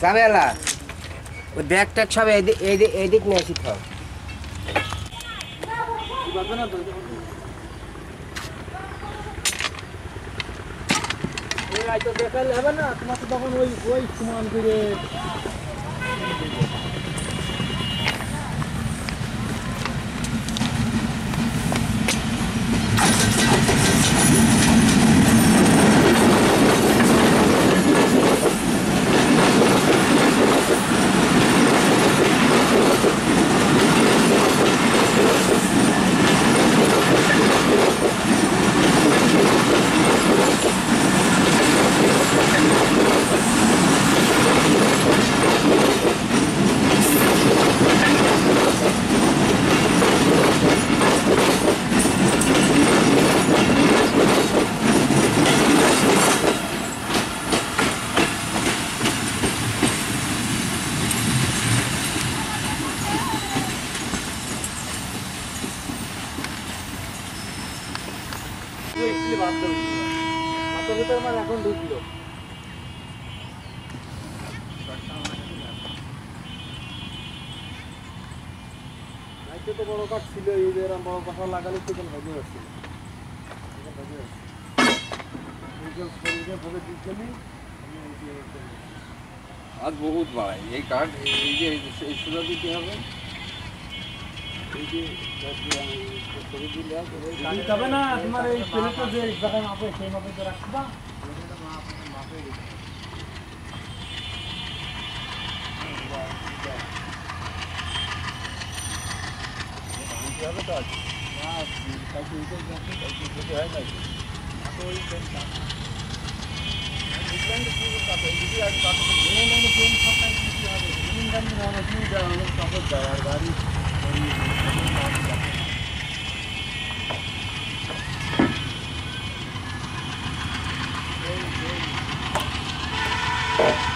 Sabella ওই bag tag সব এদিক নিয়ে এসি খাও দেখালে হবে না, তোমার তো তখন ওই ওই সমান করে এখন তো বড় কাঠ ছিল, এই যে বড় কথা লাগালে তো কোনো ভেজে আসছিল আজ বহুত বাড়াই এই কাঠ, এই যে এই দিতে হবে? যাবে না তোমার এই প্লেটটা যে জায়গায় মাপে সেই মাপে তো রাখবা এই